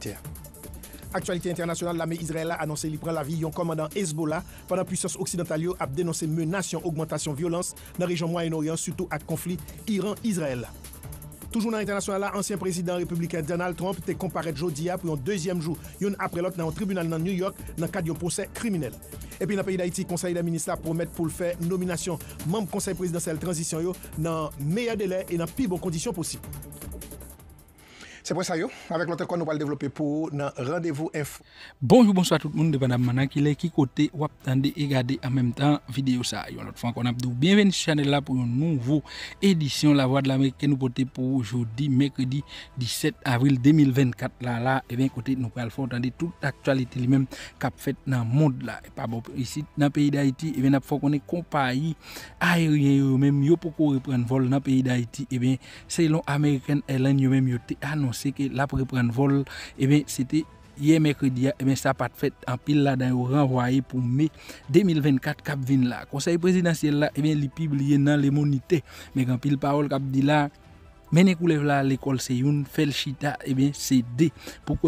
militaire. Actualité internationale, l'armée israélienne a annoncé qu'il prend la vie d'un commandant Hezbollah pendant puissance occidentale a dénoncé menace augmentation violence dans la région Moyen-Orient, surtout à conflit Iran-Israël. Toujours dans l'international, ancien président républicain Donald Trump était comparé jeudi pour un deuxième jour, une après l'autre dans un tribunal dans New York dans le cadre d'un procès criminel. Et puis dans le pays d'Haïti, le Conseil des ministres promet pour le faire nomination membre conseil présidentiel transition dans meilleur délai et dans les plus bonnes conditions possibles. C'est pour ça, yo, avec l'autre qu'on nous va le développer pour un rendez-vous info. Bonjour, bonsoir tout le monde, dépendamment qui est qui côté ou attendez et regarder en même temps vidéo ça. Une autre fois qu'on a dit bienvenue sur channel là pour une nouvelle édition La Voix de l'Amérique que nous portons pour aujourd'hui, mercredi 17 avril 2024. Là, là, et bien côté nous allons faire entendre toute l'actualité lui-même qu'a fait dans le monde là. Et pas bon, ici, dans le pays d'Haïti, et bien, il faut qu'on ait compagnie aérienne même, yo pour reprendre vol dans le pays d'Haïti, et bien, c'est l'American Airlines même, yo annoncé que là pour reprendre vol, et bien, c'était hier mercredi, et bien, ça pas fait en pile là dans renvoyé pour mai 2024 cap vin là. Conseil présidentiel là, et bien, il publié dans les monités, mais quand pile parole cap dit là, Mene kou lev la l'ekol se youn, fel chita, ebyen se de.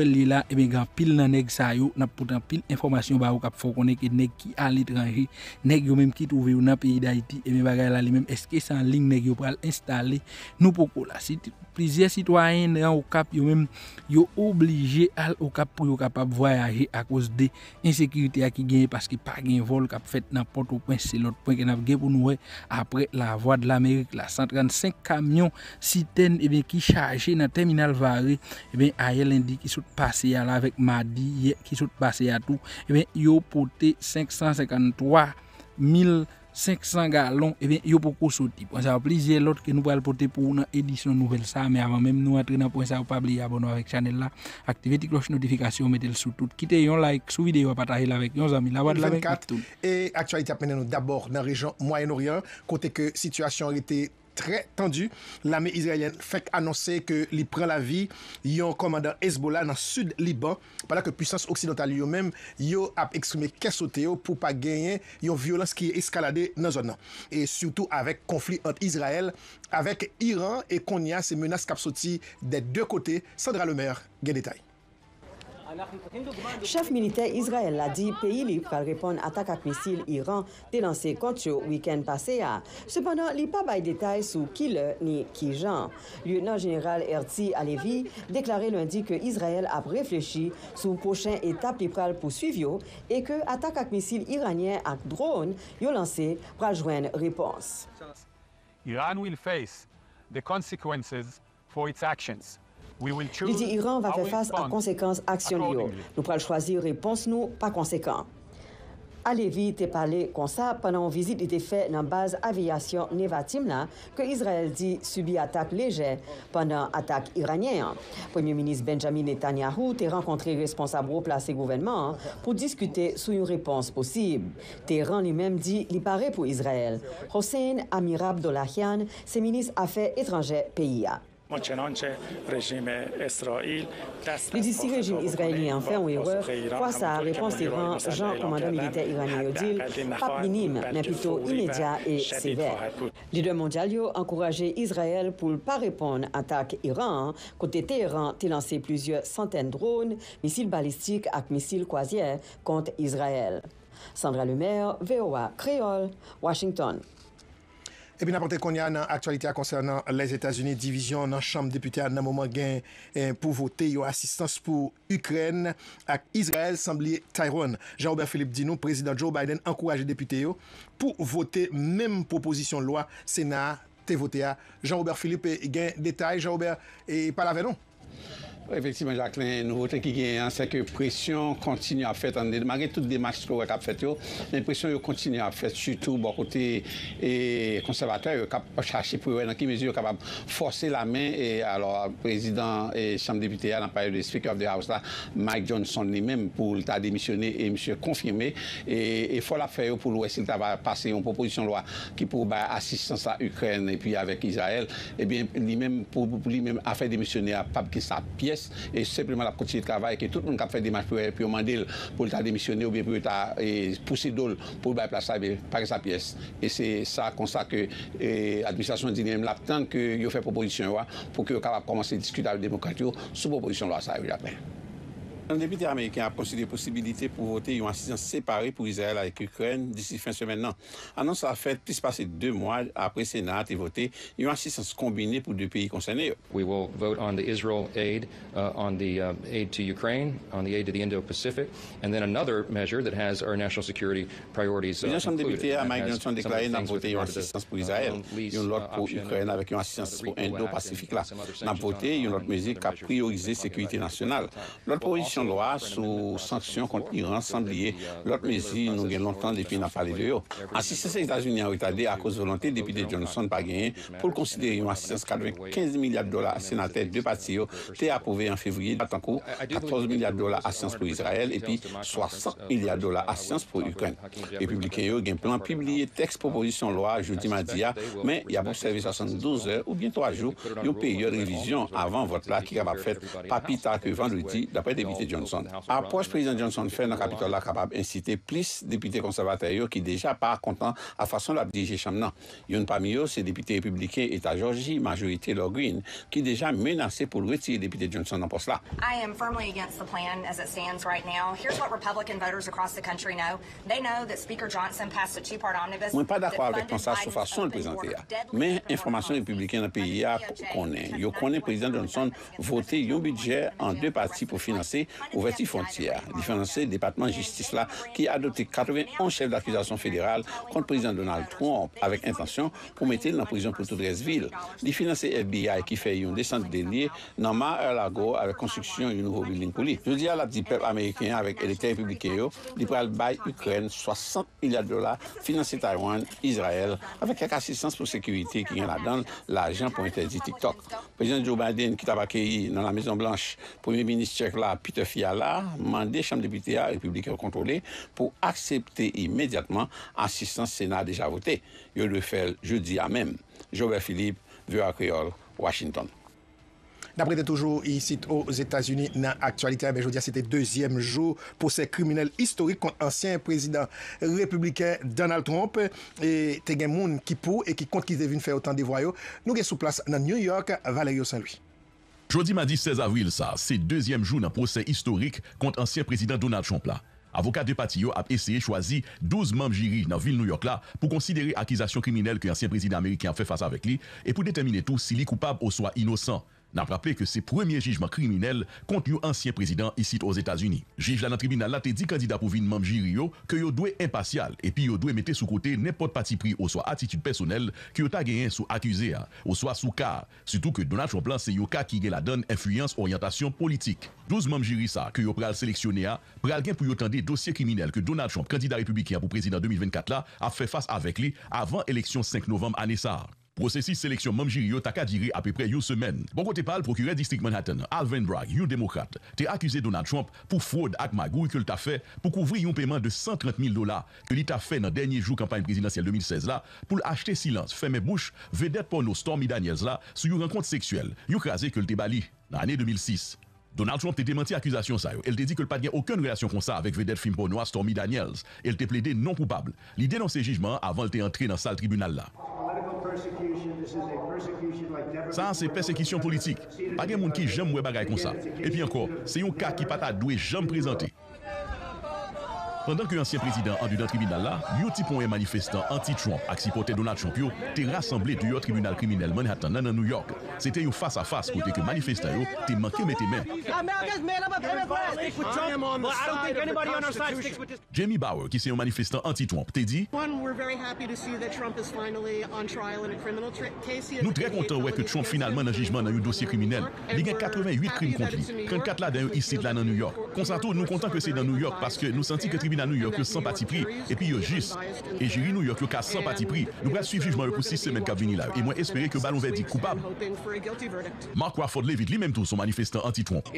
Li la, ebyen gan pil nan neg sa yo, nap poutan pil informasyon ba ou kap konen ke neg ki litranji, neg yo menm ki touve yo nan peyi da iti, ebyen bagay la li menm eske san ling neg yo pral installe nou la. Plizye sitwayen nan ou kap yo menm yo oblije al ou kap pou yo kapap voyaje a de insekirite a ki genye vol lot pen gen ap gen pou nou we apre la voa de l'Amerik la 135 kamyon ebe ki chaje nan terminal vare ebe a ye lendi ki sot pase ya la vek madi ki sot pase ya tou ebe yo pote 553.500 galon ebe yo poko soti pon sa plizye lot ke nou pal pote pou nan edisyon nouvel sa me avan menm nou atre nan pon sa ou pabli abono avek chanel la aktive ti kloche notifikasyon metel sou tout. Kite yon like sou video patahe la vek yon zami la wad la vek et aktualite apene nou dabor nan rejon Moyen-Orient. Kote ke situasyon rete très tendu. L'armée israélienne fait annoncer que il prend la vie un commandant Hezbollah dans le sud Liban pendant que puissance occidentale eux-même yo a exprimé qu'est-ce pour pas gagner une violence qui est escaladée dans la zone et surtout avec conflit entre Israël avec Iran et qu'on ces menaces qui des deux côtés. Sandra Lemaire, gain détail. Chef militaire Israël a dit pays libre va répondre à l'attaque avec missile Iran délancé contre le week-end passé. Cependant, il n'y a pas de détails sur qui le ni qui Jean. Lieutenant général Erti Alevi déclaré lundi que Israël a réfléchi sur la prochaine étape pour poursuivre et que l'attaque avec missile iranien avec drone a lancé pour joindre réponse. Iran will face the consequences for its actions. Il dit Iran va faire face à conséquences action Nous pourrons choisir réponse nous pas conséquent. Alevi te parlé comme ça pendant une visite était faite dans la base aviation Nevatim là, que Israël dit subit attaque légère pendant attaque iranienne. Premier ministre Benjamin Netanyahu a rencontré responsable au placé gouvernement pour discuter sur une réponse possible. Téhéran lui-même dit qu'il paraît pour Israël. Hossein Amir Abdollahian, c'est ministre affaires étrangères pays. Le d'ici régime israélien fait une erreur à la réponse d'Iran, Jean, commandant militaire iranien, dit pas minime, mais plutôt immédiat et sévère. Leader mondial a encouragé Israël pour ne pas répondre à l'attaque Iran. Côté Téhéran, a lancé plusieurs centaines de drones, missiles balistiques et missiles croisières contre Israël. Sandra Lemaire, VOA, Créole, Washington. E bin apote kon ya nan aktualite a konsernan les Etats-Unis divizyon nan chanm depute an nan mouman gen eh, pou vote yo asistans pou Ukren ak Israel sembli Tyrone. Jean-Robert Philippe Dino, prezident Joe Biden, ankouraje depute yo pou vote menm proposisyon lwa Sena te vote ya. Jean-Robert Philippe eh, gen detay. Jean-Robert, e eh, pala venon? Effectivement, Jacqueline, nouveauté qui gagne, c'est que pression continue à faire, malgré toutes les marches qu'on a faites, mais pression continue à faire, surtout bon côté et conservateur, qui chercher pour dans quelle mesure capable forcer la main. Et alors président et chambre député dans la de Speaker of the House là, Mike Johnson lui-même pour t'a démissionné et monsieur confirmé et il faut la faire pour l'Ouest, il va passer une proposition de loi qui pour assistance à Ukraine et puis avec Israël, et bien lui-même pour lui-même a fait démissionner à Pape qui sa pièce pres, e sepleman la konti de travay ki tout moun kap fè dimanj pou yon mandil pou l'ta demisyonè ou bien pou l'ta pousse dol pou bay plas sabe pari sa piyes. E se sa konsa ke administrasyon dinèm la ptan ke yo fè proposisyon wa pou ki yo kap ap komanse diskute avè demokratyo sou proposisyon lwa sa yon apè. Un député américain a considéré possibilité pour voter une assistance séparée pour Israël avec l'Ukraine d'ici fin semaine. Non. Annonce a fait plus passer deux mois après Sénat et voté une assistance combinée pour deux pays concernés. We will vote on the Israel aid, uh, on the uh, aid to Ukraine, on the aid to the Indo-Pacific, and then another measure that has our national security priorities uh, Plusieurs députés, of the déclaré n'a voté une assistance pour uh, Israël, une autre uh, pour Ukraine avec une uh, assistance pour Indo-Pacifique là. N'a voté une autre mesure qui a priorisé sécurité nationale. L'autre proposisyon lwa sou sanksyon konti Iran sanbliye lot mezi nou gen lontan depi nan pale de yo. Ansistans Etats-Unis an retade a koz volante depi de Johnson pa genye pou l konsidere yon ansistans 95 milyard dola a senatè de pati yo te apove en fevriye patankou 14 milyard dola a sens pou Israel epi 60 milyard dola a sens pou Ukren. Republiken yo gen plan pibliye teks proposisyon lwa jodi madia men ya pou serve 72 heures ou bien 3 jou yo peye revizyon avan vot la ki kaba fet papita ke vendredi dapre debite député Johnson. Approche président Johnson fait dans le Capitole là capable d'inciter plus de députés conservateurs qui déjà pas contents à façon de diriger chambre. Il y en a parmi eux, c'est députés républicains État Georgie, majorité leur Green, qui déjà menacé pour retirer le député Johnson dans poste là. I am firmly against the plan as it stands right now. Here's what Republican voters across the country know. They know that Speaker Johnson passed a two-part omnibus. Moi, pas d'accord avec sa Biden's façon de présenter. Mais information républicaine dans le pays, DOJ connaît. Yo connaît président Johnson voter un budget en deux parties pour financer ouverture frontière. Le département de justice là, qui a adopté 91 chefs d'accusation fédérale contre président Donald Trump avec intention pour mettre la prison pour toute ville. Il financer FBI qui fait une descente déliée dans Mar-a-Lago avec construction d'un nouveau building lui. Je dis à la dit peuple américain avec électeurs républicains, il pourrait bailler Ukraine 60 milliards de dollars, financer Taïwan, Israël, avec quelques assistance pour sécurité qui est là-dedans, l'argent pour interdire TikTok. Président Joe Biden qui t'a accueilli dans la Maison Blanche, Premier ministre tchèque là, Peter Fiala, mandé Chambre des députés à républicain contrôlé pour accepter immédiatement assistance Sénat déjà voté. Il le fait jeudi à même. Joël Philippe, VOA Creole, Washington. D'après toujours ici aux États-Unis, dans l'actualité, je veux dire, c'était deuxième jour pour ces criminels historiques contre ancien président républicain Donald Trump. Et t'es des gens qui pour et qui compte qui viennent faire autant de voyous. Nous sommes sous place dans New York, Valerio Saint-Louis. Jodi madi 16 avril sa, se dezyem jou nan prosè historik kont ansyen prezident Donald Trump la. Avokat de pati yo ap eseye chwazi 12 mam jiri nan vil New York la pou konsidere akizasyon kriminel ki ansyen prezident Ameriken fè fasa avèk li e pou detemine tou si li koupab ou swa inosan. N'a rappelé que c'est premier jugement criminel contre un ancien président ici aux États-Unis. Juge là dans le tribunal là dit candidat pour venir membre Jirio que yo doué impartial et puis yo doué mettre sous côté n'importe parti pris ou soit attitude personnelle que yo t'a gagné sous accusé ou soit sous cas. Surtout que Donald Trump là c'est yo cas qui la donne influence orientation politique. 12 membres jury ça que yo pral sélectionné a pral pour yo tendre dossier criminel que Donald Trump candidat républicain pour président 2024 là a fait face avec lui avant élection 5 novembre année ça. Prosesis seleksyon mamjiri yo taka diri apepre yon semen. Bon kote pal, prokure distrik Manhattan, Alvin Bragg, yon demokrate, te akuse Donald Trump pou fraud ak magouy ke l ta fe pou kouvri yon peyman de 130 000 dola ke li ta fe nan denye jou kampanye prezidentsel 2016 la pou l achete silans, feme bouch, vedet porno Stormy Daniels la sou yon renkont seksuel, yon krasi ke l te bali nan ane 2006. Donald Trump te démenti accusation ça. Elle te dit que le pas de aucune relation comme ça avec vedette film noir Stormy Daniels. Elle te plaidé non coupable. L'idée dans ses jugements avant de entrer dans salle tribunal là. Ça, c'est persécution politique. Pas de monde qui j'aime bagay comme ça. Et puis encore, c'est un cas qui pas ta doué jamais présenté. Pendan ke ansyen prezident an du dan tribunal la, yo ti pon e manifestant anti-Trump ak si pote Donald Trump yo te rassemble du yo tribunal kriminel Manhattan nan nan New York. Se te yo fasa fasa kote ke manifestant yo te manke mette men. Jamie Bauer ki se yon manifestant anti-Trump te di Nou tre kontan wè ke Trump finalman nan jijman nan yon dosye kriminel. Li gen 88 krim kont li. 34 la dan yon isit la nan New York. Konsanto nou kontan ke se nan New York paske nou santi ke tribunal tribunal New York sans parti pris. Et puis yo juste. Et jury New York yo ka sans parti pris. Nous va suivre jugement pour 6 semaines qu'a venir là. Et moi espérer que ballon verdict coupable. Mark Crawford Levitt lui-même tout son manifestant anti-Trump.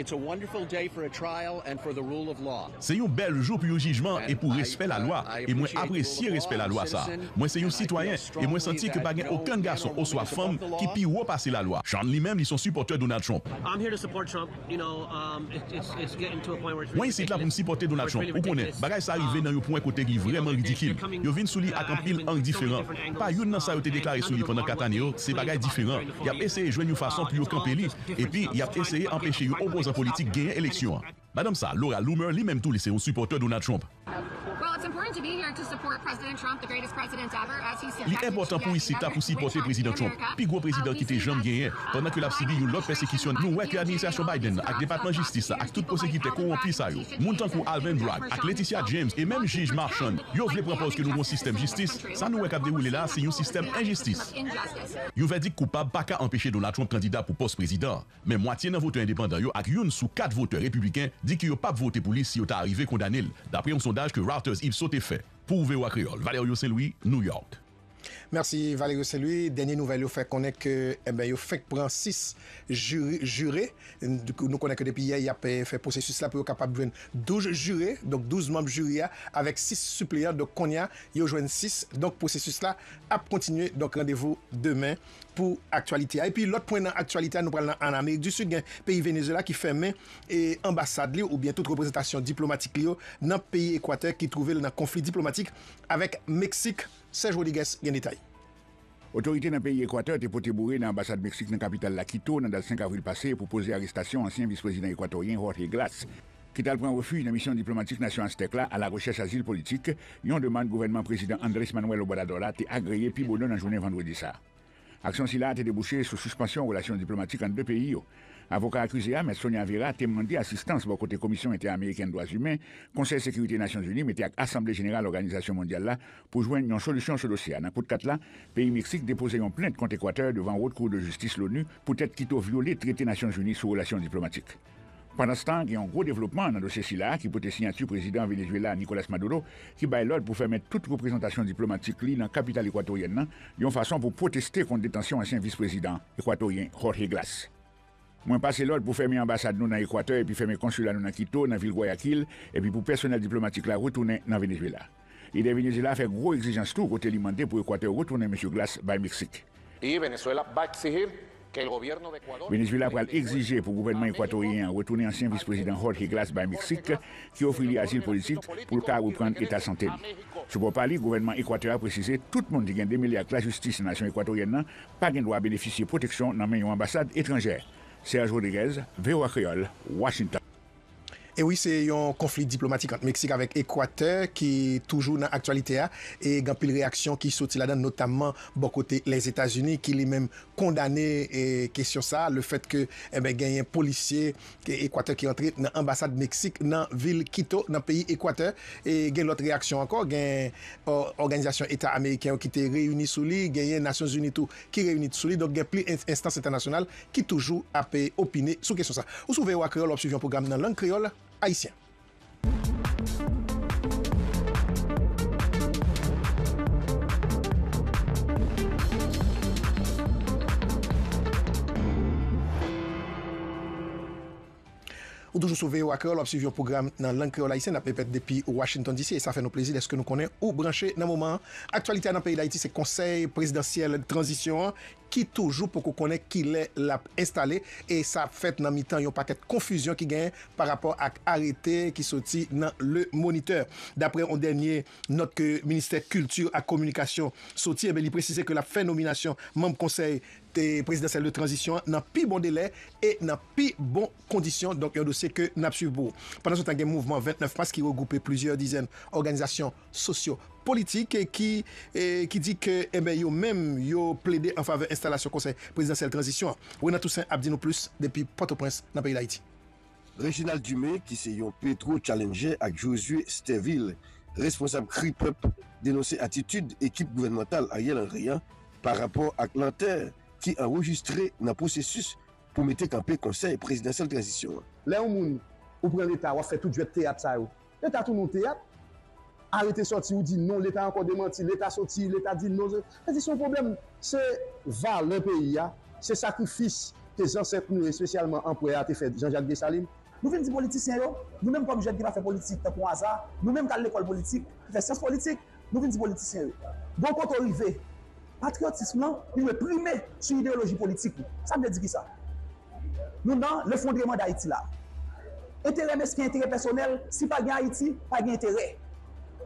C'est un bel jour pour le jugement et pour respect la loi. Et moi apprécier respect la loi ça. moi c'est un citoyen. et moi sentir que pas aucun garçon ou soit femme qui pi ou passer la loi. Jean lui-même ils sont supporters Donald Trump. Moi c'est là pour me supporter Donald Trump. ou connaît bagay Sa arrive nan yon pouen kote ki vreman ridikil. Yo vin sou li ak an pil ang diferan. Pa yon nan sa yo te deklare sou li pwennan katan yo, se bagay diferan. Yap eseye jwen yon fason pou yo kampe li, epi yap eseye empeshe yon opozan politik genyen eleksyon. Madame sa, Laura Loomer li menm tou li se yon supporter Donald Trump. Li important pou isi ta pou si pote prezident Trump, pi gwo prezident ki te jom genyen, pandan ke la psibi yon lot persekisyon nou weke administrasyon Biden ak Depatman Justice ak tout posekite korompi sa yo. Moun tan kou Alvin Bragg ak Leticia James e menm Jij Marchand, yo vle propose ke nou yon sistem justice, sa nou wek ap deroule la se yon sistem injustice. Yon verdik koupab baka empeshe Donald Trump kandida pou post prezident, men mwatiye nan vote independant yo ak yon sou kat vote republikan di ki yo pap vote pou li si yo ta arrive kondanil. Dapre yon sondaj ke Reuters Ipsen sote fe. Pouve ou akriol, Valerio Saint-Louis, New York. Mersi Valerio Seloui. Denye nouvel yo fek konen ke, eh ben, yo fek pran 6 jure. Nou konen ke depi ye, ya pe fe posesus la pou yo kapab jwen 12 jure, donk 12 mamb juri ya, avek 6 supleyan, donk konya, yo jwen 6. Donk posesus la ap kontinue, donk randevo demen pou aktualite ya. E pi lot pwen nan aktualite ya, nou pral nan an Amerik du Sud gen peyi Venezuela ki femen e ambasade li ou bien tout reprezentasyon diplomatik li yo nan peyi Ekwater ki trouve nan konflik diplomatik avek Meksik. Serge Rodriguez, gen détail. Autorité dans le pays Équateur était porté bourré dans l'ambassade Mexique dans la capitale la Quito dans le 5 avril passé pour poser arrestation ancien vice-président équatorien Jorge Glass qui a pris refuge dans la mission diplomatique nation aztèque là à la recherche asile politique. Yon demande gouvernement président Andrés Manuel Obrador là agréé puis bon dans la journée vendredi ça. Action si là a été débouchée sur suspension relations diplomatiques entre deux pays. Avokat akrize a, M. Sonia Vera, temman di asistans bo kote Komisyon Inter-Ameriken Droits Humains, Konseil Sécurité Nations Unie, mette ak Assemblée Générale Organisation Mondiale la pou jwen yon solusyon sou dosya. Nan kote kat la, peyi Meksik depose yon plente kont Ekwater devan Rote Cour de Justice l'ONU pou tèt kito viole traité Nations Unie sou relasyon diplomatik. Pendan stan, gen yon gro devlopman nan dosye si la ki pote signatu prezident Venezuela Nicolas Maduro ki bay lod pou fermet tout reprezentasyon diplomatik li nan kapital ekwatoryen nan yon fason pou proteste kont detansyon ansyen vice-prezident ekwatoryen Jorge Glass. Mwen pase lòd pou fèmè ambasade nou nan Ekwater, epi fèmè konsula nou nan Quito, nan vil Guayaquil, epi pou personel diplomatik la retounen nan Venezuela. E de Venezuela fè gro exijans tou kote li mande pou Ekwater retounen M. Glass bay Meksik. E Venezuela va exijir ke el gobierno de Ekwador... Venezuela pral exije pou gouvernement ekwatorien retounen ansyen vice-president Jorge Glass bay Meksik ki ofri li asil politik pou lka repran etat santel. Sou pou pali, gouvernement ekwatorien prezise tout moun di gen demile ak la justis nan asyon ekwatorien nan pa gen do a benefisye proteksyon nan men yon ambasade etranjèr. Serge Rodriguez, VOA Creole, Washington. E wè se yon konflik diplomatik ant Meksik avèk Ekwater ki toujou nan aktualite a e gampil reaksyon ki soti la dan notamman bon kote les Etats-Unis ki li mèm kondane e kesyon sa le fèt ke eh genyen polisye Ekwater ki antre nan ambasade Meksik nan vil Quito nan peyi Ekwater e gen lot reaksyon anko gen or, organizasyon Etat Amerikyan ki te reyouni sou li genyen Nasyons Unitou ki reyouni sou li donk gen pli instans internasyonal ki toujou apè opine sou kesyon sa. Ou sou veyo a kreol obsuivyon program nan lang kreol Aí sim. Ou toujou souve yo akreol, wap suivi yon program nan lang kreol haisyen, ap epet depi Washington DC, e sa fe nou plezi, deske nou konen ou branche nan mouman. Aktualite nan peyi d'Haiti, se konsey presidansyel transisyon, ki toujou pou kou konen ki lè l'ap installe, e sa fèt nan mitan yon paket konfuzyon ki gen par rapport ak arete ki soti nan le moniteur. Dapre yon denye not ke Ministèr Kulture ak Komunikasyon soti, ebe eh li prezise ke la fè nominasyon membre konsey présidentielle de transition nan pi bon délai et nan pi bon condition. Donc, il y a un dossier que nous avons Pendant ce temps, il y a un mouvement 29 mars qui regroupait plusieurs dizaines d'organisations sociaux politique qui, eh, qui dit que eh ben, yo même yo plaidé en faveur installation conseil présidentiel transition. Renan Toussaint a dit nous plus depuis Port-au-Prince dans le pays d'Haïti. Reginald Dumé, qui se yon Petro Challenger avec Josué Sterville, responsable CRIPEP, dénonçait attitude équipe gouvernementale Ariel Henry par rapport à l'antenne ki enregistre nan prosesus pou mette kampe konsey presidansel transisyon. Le ou moun, ou pren l'Etat wap fè tout jwet teat sa yo. L'Etat tout nou teat, arete sorti ou di non, l'Etat ankon demanti, l'Etat sorti, l'Etat di non. Fè di son problem, se val lè peyi ya, se sakrifis te zanset nou, espesyalman anpouè a te fè Jean-Jacques Dessalim, Nou vin di politisyen yo, nou menm kom jen ki va fe politik te kon aza, nou menm kal l'ekol politik, fe sens politik, nou vin di politisyen yo. Bon kontorive, patriotisme lan, il primè sou ideoloji politik ou. Sa mè di ki sa. Nou nan, le fondreman d'Haïti la. Etere mè skè entere personel, si pa gen Haïti, pa gen entere.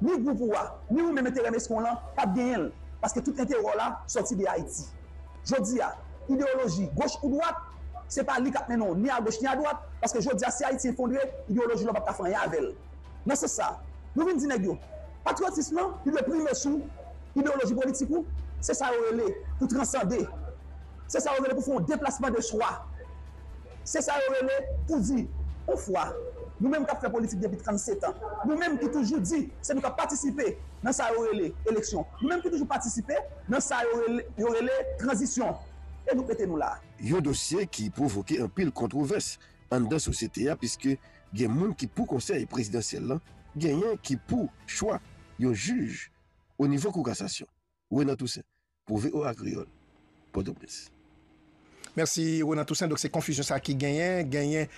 Ni goupoua, ni ou mè mè etere mè skon lan, pa gen el. Paske tout entere la, soti de Haiti. Jodi ya, ideoloji, goch ou doat, se pa li kap menon, ni a goch ni a doat, paske jodi ya, si Haiti fondre, ideoloji lò pa ta fanyan avel. Nan se sa, nou vin di negyo, patriotisme lan, il reprime sou ideoloji politik ou, Se sa ou rele pou transcende. Se sa ou rele pou foun deplasman de chwa. Se sa ou rele pou di ou fwa. Nou menm kap fè politik depi 37 an. Nou menm ki toujou di se nou kap patisipe nan sa ou rele eleksyon. Nou menm ki toujou patisipe nan sa ou rele transisyon. E nou pete nou la. Yo dosye ki provoke an pil kontroves an dan sosyete ya piske gen moun ki pou konsey presidansel lan, gen yon ki pou chwa yon juj o nivou kou kassasyon. Ou enan tousen. Pou ve ou akriol. Pote pres. Mersi Ronan Toussaint. Dok se konfisyon sa ki genyen, genyen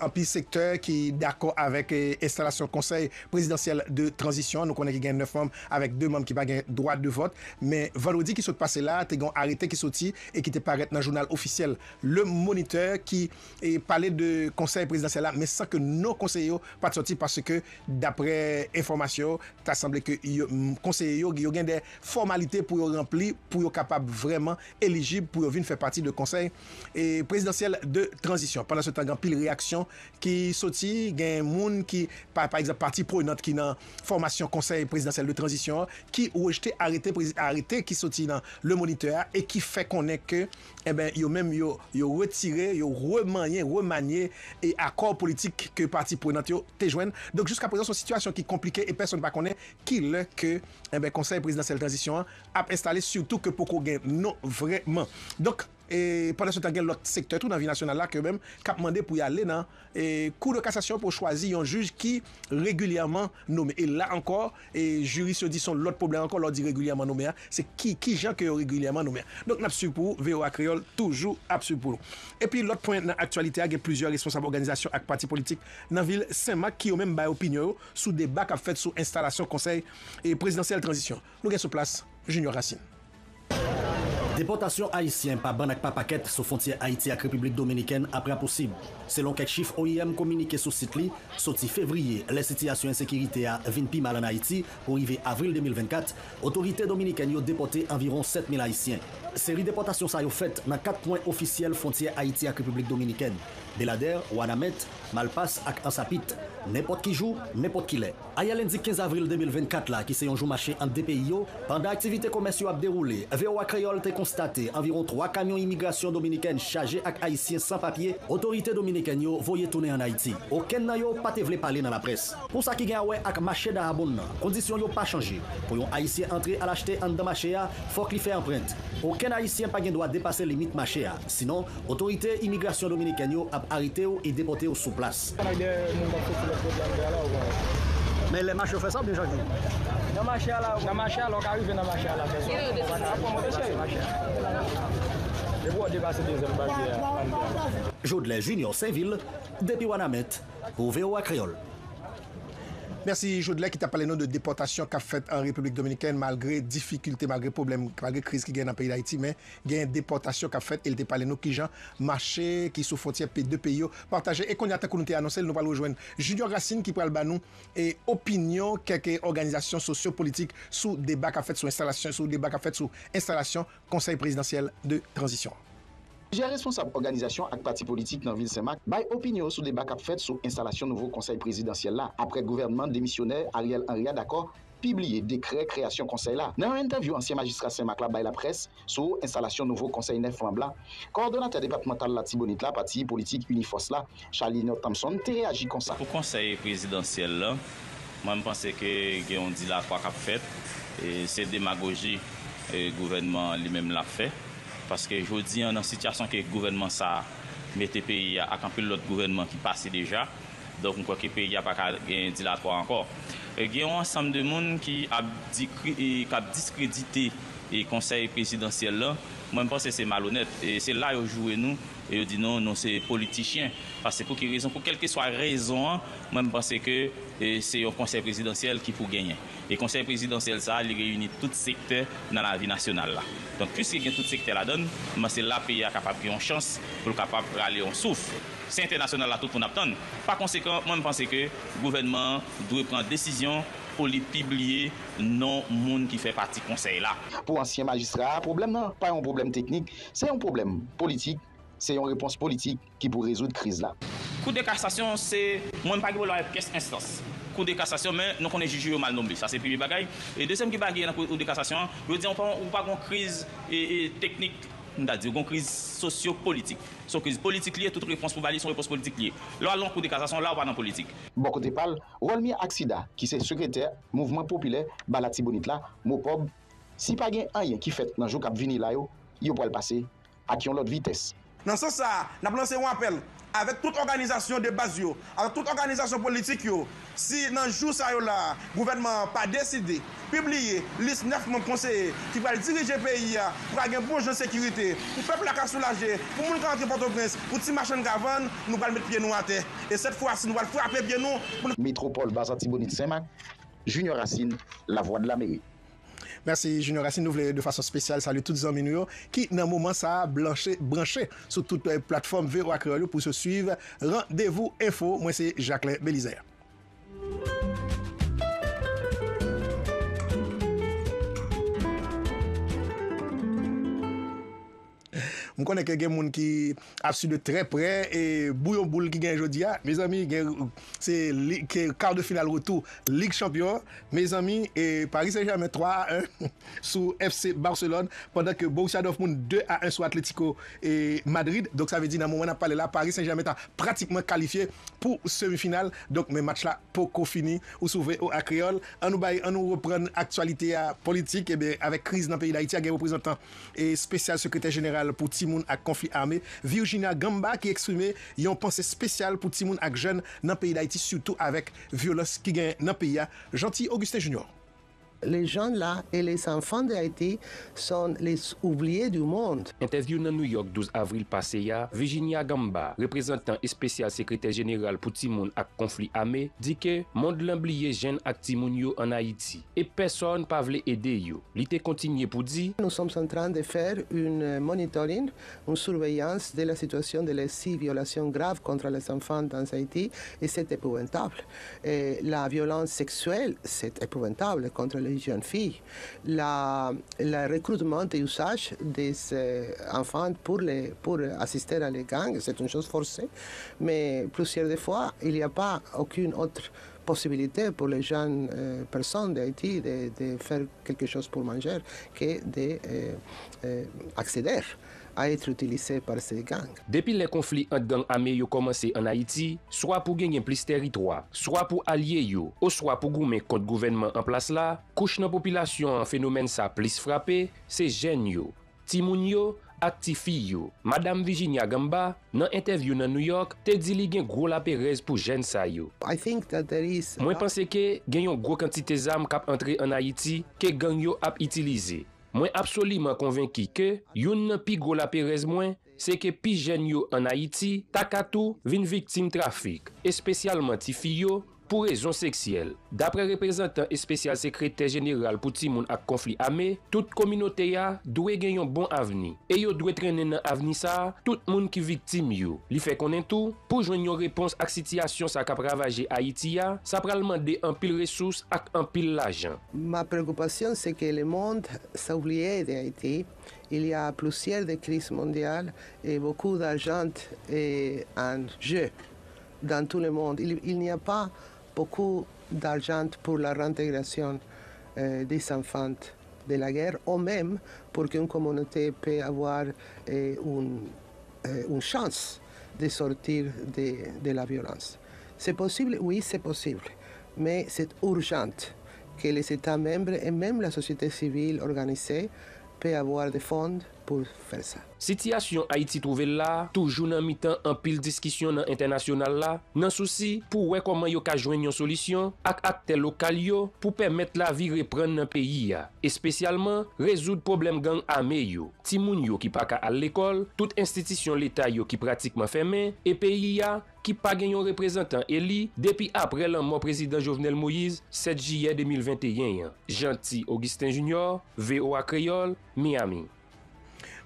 en pil sektor ki d'akor avèk eh, instalasyon konsey presidansyel de transisyon. Nou konen ki genyen 9 mèm avèk 2 mèm ki pa genyen droit de vot. Men valodi ki sot pase la, te gen arete ki soti e ki te paret nan jounal ofisyel. Le moniteur ki e eh, pale de konsey presidansyel la, men sa ke nou konseyo pat soti parce ke dapre informasyon, ta semble ke konseyo yo gen de formalite pou yo rempli, pou yo kapab vreman eligib, pou yo vin fè pati de konsey presidansyel. prezidentsel de transisyon. Panan se tangan pil reaksyon ki soti gen moun ki, par, par exemple, parti pronant ki nan formasyon konsey prezidentsel de transisyon, ki ou ejte arete, arete ki soti nan le moniteur e ki fe konen ke eh ben, yo men yo, yo retire, yo remanye, remanye e akor politik ke parti pronant yo te jwen. Donk jusqu'a prezant son situasyon ki komplike e person pa konen ki le ke eh ben, konsey prezidentsel de transisyon ap installe surtout ke poko gen non vreman. Donk E pandan sou tan gen lot sektor tou nan vi nasyonal la ke mèm kap mande pou yale nan e, kou de kassasyon pou chwazi yon juj ki regulyaman nome. E la ankor, e, juri se di son lot problem ankor lor di regulyaman nome a, se ki, ki jan ke yo regulyaman nome a. Donk nap su pou VOA Kriol toujou ap su pou nou. E pi lot point nan aktualite a gen plusieurs responsable organizasyon ak parti politik nan vil Saint-Marc ki yo mèm bay opinyon yo sou debak ap fèt sou instalasyon konsey e presidansel transisyon. Nou gen sou plas, Junior Racine. Deportasyon Haitien pa ban ak pa paket sou fontye Haiti ak Republik Dominiken apre aposib. Selon kek chif OIM komunike sou sit li, soti fevriye, le sityasyon ensekirite a vin pi mal an Haiti pou rive avril 2024, otorite Dominiken yo depote environ 7000 Haitien. Seri deportasyon sa yo fet nan 4 poin ofisyel fontye Haiti ak Republik Dominiken. Belader, Wanamet, Malpas ak Ansapit. Nepot ki jou, nepot ki le. A ya lendi 15 avril 2024 la ki se yon jou mache an DPI yo, panda aktivite komersyo ap deroule, VOA Kreyol te konstate environ 3 kamyon imigrasyon dominiken chaje ak Haitien san papye, otorite dominiken yo voye toune an Haiti. Oken nan yo pa te vle pale nan la pres. Pou sa ki gen awe ak mache da abon nan, kondisyon yo pa chanje. Pou yon Haitien entre al achete an dan mache ya, fok li fe emprente. Oken Haitien pa gen doa depase limit mache ya. Sinon, otorite imigrasyon dominiken yo ap arrêté et déporté sous place. Mais les marchés font ça déjà Dans le marché là, dans le marché là, on arrive dans le marché là. Et vous dépasser deuxième barrière. Jodelet Junior Saint-Ville, depuis Wanamet, pour VOA Créole. Merci Jodelet qui t'a parlé de déportation qu'a fait en République Dominicaine malgré difficultés, malgré problèmes, malgré crise qui gagne dans le pays d'Haïti, mais il y a une déportation qu'a fait, il t'a parlé de qui gens marché, qui sous frontière deux pays partagé et qu'on y a tant nous annoncé, nous allons rejoindre Junior Racine qui parle nous et opinion quelques organisations sociopolitiques sous débat qu'a fait sur installation, sous débat qu'a fait sur installation conseil présidentiel de transition. Jè responsable organizasyon ak pati politik nan vil Semak bay opinyon sou debak ap fèt sou instalasyon nouvo konsey prezidansyel la apre gouvernement demisyonèr Ariel Henry d'akor pibliye dekre kreasyon konsey la. Nan an interview ansyen magistrat Semak la bay la pres sou instalasyon nouvo konsey nef rambla, koordinatè departemental la tibonit la pati politik Unifos la, Charline Thompson, te reagi konsa. Pou konsey prezidansyel la, mwen mpense ke gen yon di la kwa kap fèt, se demagogi gouvernement li menm la fèt, Paske jodi an nan sityasyon ke gouvenman sa mette peyi ak anpil lot gouvenman ki pase deja. Donk mwen kwa ke peyi ya pa ka gen dilatwa ankor. E, gen yon ansam de moun ki ap, dikri, e, ap diskredite e, konsey presidansyel la, mwen mpense se malonet. E se la yo jowe nou, e yo di nou, nou se politisyen. Pase pou ki rezon, pou kelke swa rezon mwen mpense ke e, se yon konsey presidansyel ki pou genyen. E konsey presidansel sa li reyuni tout sekte nan la vi nasyonal la. Donk pwiske gen tout sekte la don, mwen se la peyi a kapap yon chans pou kapap rale yon souf. Se internasyonal la tout pou nap ton. Par konsekwen, mwen mpense ke gouvenman dwe pren desisyon pou li pibliye non moun ki fè pati konsey la. Pou ansyen magistrat, problem nan, pa yon problem teknik, se yon problem politik, se yon repons politik ki pou rezout kriz la. Kou de kassasyon se mwen pa ki pou lor epkes instans. kou de kasasyon, men nou konen jiji yo mal nombe. Sa se primi bagay. E desem ki bagay nan kou de kasasyon, yo di an pa ou pa kon kriz e, e, teknik, mda di, kon kriz sosyo-politik. So kriz politik liye, tout repons pou bali son repons politik liye. Lo alon kou de kasasyon, la ou pa nan politik. Bon kote pal, Rolmi Aksida, ki se sekreter, mouvment popilè, balati bonit la, mopob, si pa gen anyen ki fet nan jou kap vini la yo, yo pou al pase ak yon lot vites. Nan sa sa, nan planse yon apel, avek tout organizasyon de baz yo, avek tout organizasyon politik yo, si nan jou sa yo la, gouvernement pa deside, pibliye, lis nef moun konseye, ki pral dirije peyi ya, pou agen bon joun sekirite, pou pepl la ka soulaje, pou moun ka antre Port-au-Prince, pou ti machan gavan, nou pral met piye nou ate. E set fwa si nou pral fwa apè piye nou. Metropole Bazati Bonit Saint-Marc, Junior Racine, La Voix de la Mairie. Merci Junior Racine, nou vle de fason spesyal Salut tout zan minou yo Ki nan mouman sa branche Sou tout platform Vero Akreolo Pou se suive Rendez-vous Info. Mwen se Jacqueline Belizer m konen ke gen moun ki ap su de tre pre, e bouyon boul ki gen jodi ya, me zami gen, se kar de final rotou, Ligue Champion, me zami, e Paris Saint-Germain 3-1 sou FC Barcelone, pandan ke Borussia Dortmund 2-1 sou Atletico et Madrid, donc sa ve di nan moun ap pale la, Paris Saint-Germain ta pratikman kalifiye pou semifinal, donc men match la poko fini, ou souve ou akriol, an nou bay, an nou repren aktualite politik, e eh be avek kriz nan peyi d'Haïti, a gen reprezentant e spesyal sekretèr general pou Tim timoun ak konflik armé, Virginia Gamba ki eksprime yon panse spesyal pou timoun ak jen nan peyi d'Haïti, soutou avèk violos ki gen nan peyi ya. Gentil Augustin Junior. Les gens là et les enfants d'Haïti sont les oubliés du monde. Interview dans New York 12 avril passé Virginia Gamba, représentant et spécial secrétaire général pour Timoun ak conflit armé, dit que monde l'oublié jeune ak Timoun yo en Haïti et personne pas voulu aider yo. L'ité continue pour dire Nous sommes en train de faire une monitoring, une surveillance de la situation de les six violations graves contre les enfants dans Haïti et c'est épouvantable. Et la violence sexuelle, c'est épouvantable contre les jeunes filles. La, le recrutement et usage des euh, enfants pour, les, pour assister à les gangs, c'est une chose forcée, mais plusieurs des fois, il n'y a pas aucune autre possibilité pour les jeunes euh, personnes d'Haïti de, faire quelque chose pour manger que d'accéder. Euh, à être utilisé par ces gangs. Depuis les conflits entre gangs armés ont commencé en Haïti, soit pour gagner plus de territoire, soit pour allier yo, ou soit pour gommer contre gouvernement en place là, couche dans population un phénomène ça plus frappé, c'est jeunes yo, timoun yo, Aktifi yo, Madame Virginia Gamba nan interview nan New York te di li gen gro la perez pou jen sa yo. Is... Mwen pense ke gen yon gro kantite zam kap entre an Haiti ke gen yo ap itilize Mwen absoliman konvenki ke, yon nan pi go la perez mwen, se ke pi jen yo an Haiti, takatou vin viktim trafik, espesyalman ti fiyo, pou rezon seksyel. Dapre reprezentant espesyal sekretè general pou timoun ak konflik ame, tout kominote ya dwe gen yon bon avni. E yo dwe trenen nan avni sa, tout moun ki viktim yo. Li fe konen tou, pou jwen yon repons ak sityasyon sa kap ravaje Haiti ya, sa pralman de an pil resous ak an pil lajan. Ma prekupasyon se ke le mond sa oubliye de Haiti. Il y a plusieurs de crises mondiales et beaucoup d'argent en jeu dans tout le monde. Il, il n'y a pas beaucoup d'argent pour la réintégration euh, des enfants de la guerre, ou même pour qu'une communauté puisse avoir euh, une, euh, une, chance de sortir de la violence. C'est possible, oui, c'est possible, mais c'est urgent que les États membres et même la société civile organisée puissent avoir des fonds pou fèl sa. Sityasyon Haiti trouve la, toujou nan mitan an pil diskisyon nan internasyonal la, nan souci pou wè koman yo ka jwen yon solisyon ak akte lokal yo pou pèmèt la vi repren nan peyi ya. Espesyalman, rezoud problem gang ame yo, timoun yo ki pa ka al l'ekol, tout institisyon l'Etat yo ki pratikman fèmè, e peyi ya ki pa gen yon reprezentant eli depi apre lan mò prezident Jovenel Moïse 7 jye 2021. Janti Augustin Junior, VOA Kreyol, Miami.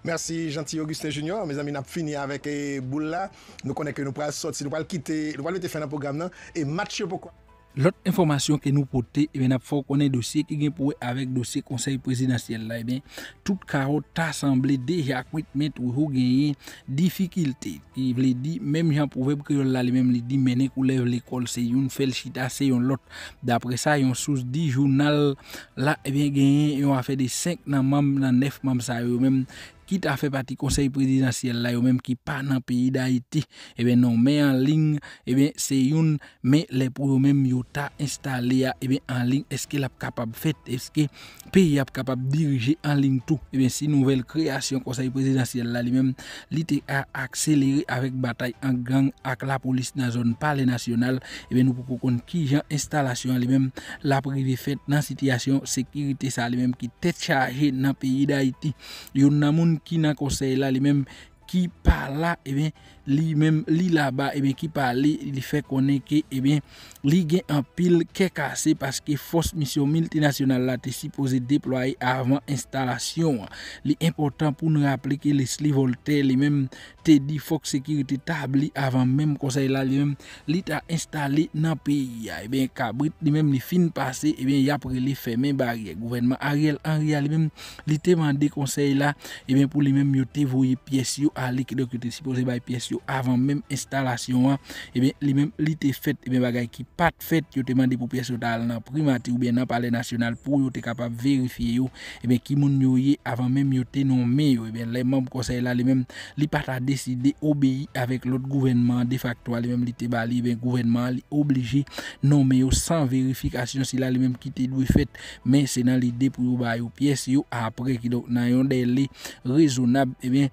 Merci gentil Augustin Junior. Mes amis, nous avons fini avec Boula. Nous connaissons que nous pourrons sortir, nous pourrons quitter, nous pourrons faire un programme et match pourquoi? Lot informasyon ke nou pote, e ben ap fò konen dosye ki gen pouwe avèk dosye konsey presidansyel la, e ben tout karot tasemble deja kwit met ou ho genye difikilte. Ki vle di, menm jan pouve pou kriol la li menm li di menen kou lev l'ekol se yon fel chita se yon lot. Dapre sa, yon souz di jounal la, e ben genye yon a fe de 5 nan mam nan 9 mam sa yo menm. ki ta fe pati konsey prezidansyel la yo menm ki pa nan peyi da iti, ebe nan men an ling, ebe se yon men le pou yo menm yo ta installe ya, ebe an ling, eske la kapab fet, eske peyi ap kapab dirije an ling tou, ebe si nouvel kreasyon konsey prezidansyel la li menm, li te a akseleri avek batay an gang ak la polis nan zon pale nasyonal, ebe nou pou kon ki jan instalasyon li menm, la prive fet nan sityasyon sekirite sa li menm ki tet chaje nan peyi da iti, yon nan moun ki nan konsey la, li menm ki pa la, e ben, li mem li la ba e ben ki pale li fe konen ke e ben li gen an pil ke kase paske fos misyon multinasyonal la te sipoze deploye avan instalasyon li important pou nou rappele ke Leslie Voltaire li mem te di fok sekirite tabli avan mem konsey la li mem li ta installe nan peyi e eh ben kabrit li mem li fin pase e eh ben yapre li fe men barye gouvernement Ariel Henry li mem li te mande konsey la e eh ben pou li mem yo te voye piyes yo alik do ki te sipoze bay pyes yo yo avan menm instalasyon an, e ben li menm li te fet, e ben bagay ki pat fet yo te mandi pou piyes yo tal nan primati ou ben nan pale nasyonal pou yo te kapap verifiye yo, e ben ki moun yo ye avan menm yo te non men yo, e ben le menm konsey la, li menm li pat a deside obeyi avek lot gouvenman de facto, li menm li te bali, ben gouvenman li oblije non men yo san verifikasyon si la li menm ki te dwe fet, men se nan li de pou yo baye yo piyes yo. Apre ki do nan yon de li rezonab, e ben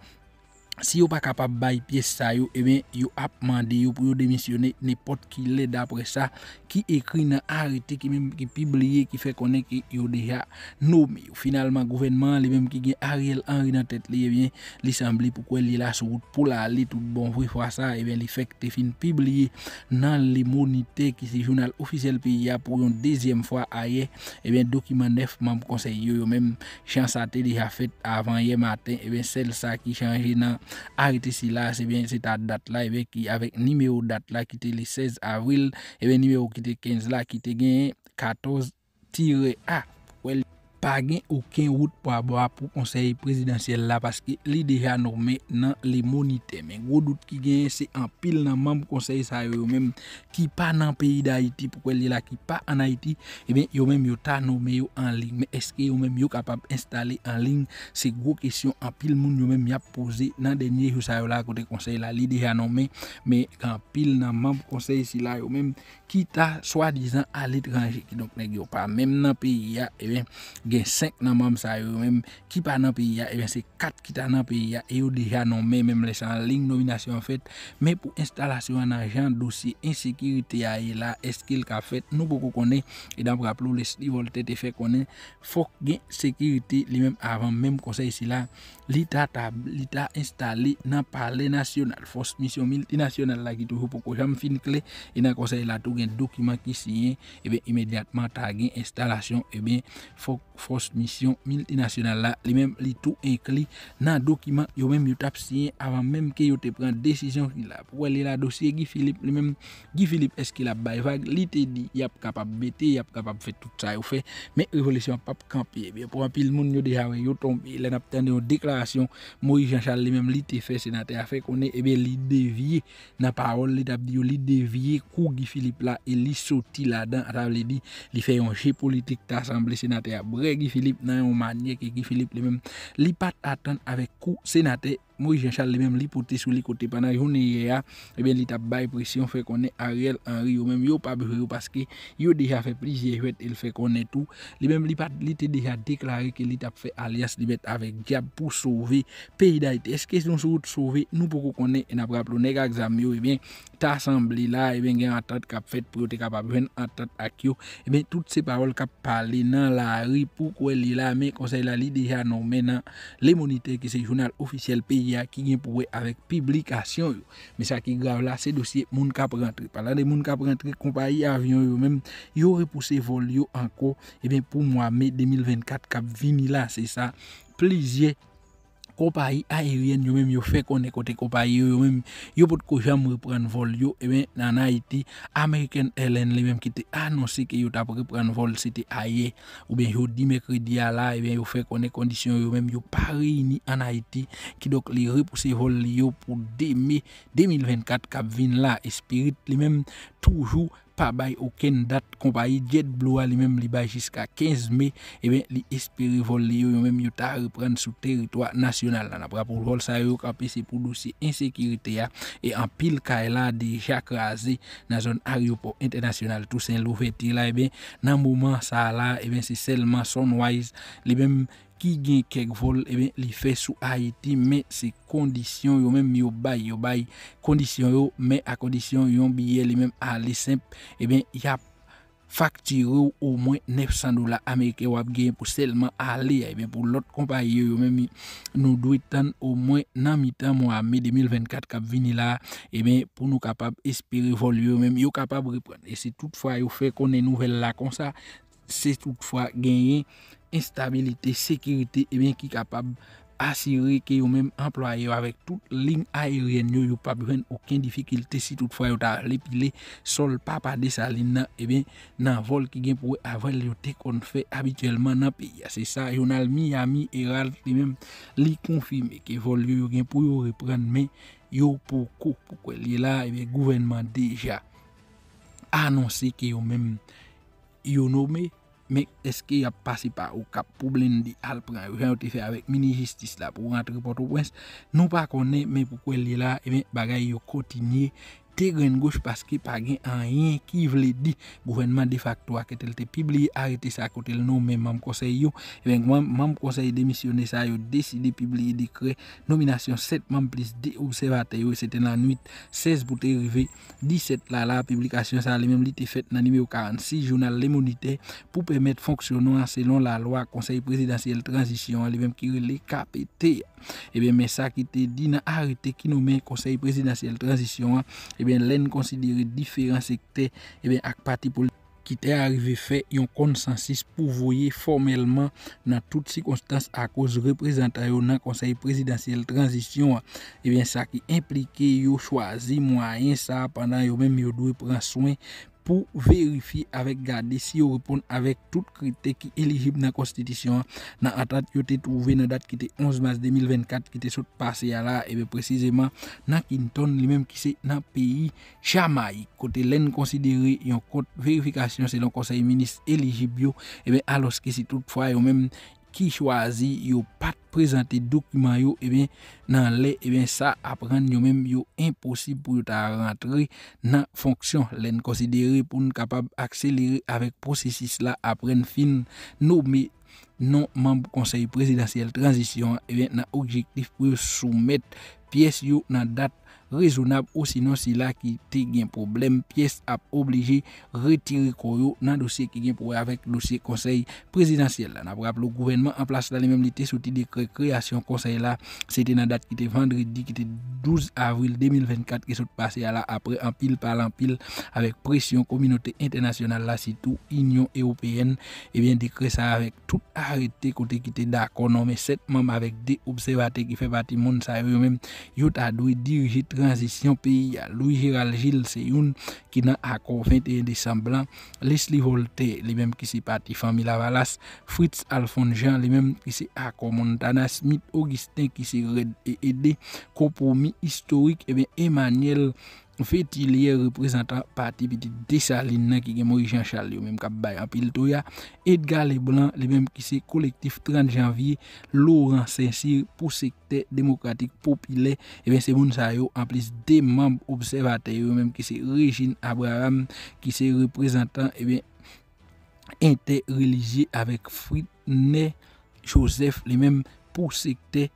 si yo pa kapab bay piyes sa yo, e ben yo ap mande yo pou yo demisyone nepot ki le dapre sa, ki ekri nan arete, ki menm ki pibliye, ki fe konen ki yo deja nomi. Yo finalman gouvenman, li menm ki gen Ariel Henry nan tet li, e ben li sembli pou kwen li la sou wout pou la li tout bon vwe fwa sa, e ben li fek te fin pibliye nan li monite ki se jounal ofisel pi ya pou yon dezyem fwa aye, ye, e ben dokiman nef mam konsey yo yo menm chansate li ha fet avan ye maten, e ben sel sa ki chanje nan arrêté si là, c'est bien, c'est ta date là, et qui, avec numéro date là, qui était le 16 avril, et bien, numéro qui était 15 là, qui était gagné 14-A. Pa gen ouken wout pou abwa pou konsey presidansyel la paske li deja norme nan li monite men gwo dout ki gen se an pil nan mamb konsey sa yo men ki pa nan peyi da Haiti pou kwen li la ki pa an Haiti e ben yo men yo ta norme yo an ling men eske yo men yo kapab installe an ling se gwo kesyon an pil moun yo men yap pose nan denye yo sa yo la kote konsey la li deja norme men an pil nan mamb konsey si la yo yo ya gen 5 nan mam sa yo menm ki pa se 4 ki ta nan piya, e yo deja nan men menm lesan ling nominasyon fet, men pou instalasyon nan jan dosye insekirite ya e la, ka fet, nou pou konen, e dan lou les li volte te fe konen, fok gen sekirite li menm avan menm konsey si la, li ta tab, li ta nan pale nasyonal, fos misyon multinasyonal la ki tou pou jam fin kle, e nan konsey la tou gen ki siyen, imediatman ta fos misyon multinasyonal la, li menm li tou enkli nan dokiman yo menm yo tap siyen avan menm ke yo te pren desisyon ki la. Pou wè li la dosye Guy Philippe, li menm Guy Philippe eski la bay vague, li te di yap kapap bete, yap kapap fe tout sa yo fe, men revolisyon pap kampye. Be, pou an moun yo deja wè yo tombe, le nap tende yo deklarasyon, Moui Jean-Charles li menm li te fe senate a fe konen, eh ebe li devye nan parol li tap di yo li devye kou Guy Philippe la, e li soti la dan atav li di, li fe yon jè politik ta asemble senate a bre, Guy Philippe nan yon manye ki Guy Philippe li men li pat atan avek kou senate Moui Jean Charles li menm li pote sou li kote panan yon ye ya, e ben li tap bay presyon fe konen Ariel Henry yo menm yo pa bewe yo paske yo deja fe plizye jwet el fe konen tou. Li menm li pat li deja deklare ke li fe alias li bet avek diab pou souve peyi da ite. Eske yon sou souve nou pou konen en ap rap lo nega exam yo e ben ta asambli la e ben gen atat kap fet pou yo te kap ap ven atat ak yo. E ben tout se parol kap pale nan la ri pou kwen li la men konsey la li deja nou menan le monite ki se jounal ofisyel peyi ki gen pouwe avèk publikasyon yo. Me sa ki grav la, se dosye moun kap rentre. Pala de moun kap rentre, kompayi avyon yo men, yo repouse vol yo anko, e ben pou mwa me 2024 kap vini la, se sa plizye Kompayi aeryen yo menm yo fe konen kote kompayi yo menm yo pot ko jam repren vol yo e men nan Haiti American Airlines li menm ki te anonsi ki yo tap repren vol se te aye ou ben yo di mekredi ya la e ben yo fe konen kondisyon yo menm yo pari ni an Haiti ki dok li repouse vol yo pou deme 2024 kap vin la espirit li menm toujou pa bay oken dat kompayi JetBlue a li menm li bay jiska 15 me e ben li espiri vol li yo menm yo ta repren sou teritwa nasyonal nan apra pou vol sa yo kapi se pou dousi insekirite ya e an pil ka e la de jak raze nan zon Ariopo Internasyonal tout sen lou feti la e ben nan mouman sa la e ki gen kek vol e ben, li fe sou Haiti men se kondisyon yo men mi yo bay yo bay kondisyon yo men a kondisyon yon biye li men a li semp e ben yap faktire ou au mwen 900 dola Amerike wap gen pou selman ale eh ya. Eben pou lot kompany yo yo men mi nou dwe tan au mwen nan mi tan mwa me 2024 kap vini la. Eben pou nou kapab espere vol yo men yo kapab repren. E se toutfwa yo fe konen nouvel la kon sa, se toutfwa genyen instabilite, sekirite, e ben ki kapab asire ke yo menm employe yo avèk tout ling aeryen yo yo pa bwen ouken difikilte si tout fwa yo ta lepile sol pa pa de sa lin nan e ben nan vol ki gen pou avèl yo te kon fè abituelman nan pi ya se sa yon al mi ya mi eral li menm li konfime ke vol yo yo gen pou yo repren men yo pou kou pou kwe li la e ben gouvenman deja anonsi ke yo menm yo nome Men, eske yap pase pa ou kap pou blendi al pran yo jan yo te fe avèk mini-jistis la pou rentre Port-au-Prince, nou pa konen men pou kwen li la, e men bagay yo kontinye te gren gouch paske pa gen an yen ki vle di gouvenman de facto a ketel te pibli arete sa kote l nou men mam konsey yo. E ben mam konsey demisyone sa yo deside pibli de kre nominasyon 7 mam plis de observate yo seten lan 8, 16 pou te rive 17 la la publikasyon sa li menm li te fet nan nime ou 46 jounal le monite pou pemet fonksyonon selon la loa konsey presidansyel transisyon li menm ki re le kapete e ben men sa ki te di nan arete ki nou men konsey presidansyel transisyon e ben len konsidere diferent sekte e ben ak pati politik ki te arrive fe yon konsensis pou voye formelman nan tout sikonstans a koz reprezentay yo nan konsey presidansyel transisyon e ben sa ki implike yo chwazi mwayen sa pandan yo men yo dwe pran soen pou verifi avek gade si yo repon avek tout krite ki eligib nan konstitisyon nan atat yo te trouve nan dat ki te 11 mars 2024 ki te sot pase ya la ebe precizeman nan kinton li menm ki se nan peyi chamay kote len konsidere yon kont verifikasyon se lon konsey minis eligib yo ebe alos ki si tout fwa yo menm ki chwazi yo pat prezante dokumen yo, eh ebyen nan le, eh ebyen sa apren yo menm yo imposib pou yo ta rentre nan fonksyon. Len konsidere pou nou kapab akselere avek prosesis la apren fin nou me non mamb konsey presidansyel transisyon, ebyen eh nan objektif pou yo soumet piyes yo nan dat rezonab ou sinon si la ki te gen problem, piyes ap oblije retire koyo nan dosye ki gen pouwe avèk dosye konsey prezidansyel la. Nan ap rap lo gouvenman an plas la li menm li te soti de kreasyon konsey la, se te nan vendredi, ki te 12 avril 2024 ki sot pase ya la apre an pil palan pil avèk presyon kominote internasyonal la si tou inyon européen, ebyen de kre sa avèk tout arete kote ki te da konome set mam avèk de observate ki fe pati moun sa yo menm yo ta peyi ya Louis Gérald Gilles se youn ki nan akor 21 Desemblan Leslie Volte li menm ki se pati Fami Lavalas Fritz Alphonse Jean menm ki se akor Montana Smith Augustin ki se red e ede kompromi historik e ben Emmanuel Feti liye reprezentant pati biti desaline nan ki gen Mori Jean Charles yo menm kap bay an pil to ya Edgar Leblanc li menm ki se kolektif 30 janvye Laurent Saint-Cyr pou sekte demokratik popile e ben se moun sa yo an plis de mamb observate yo menm ki se Regine Abraham ki se reprezentant e ben inter-religye avek Fritne Joseph li menm pou sekte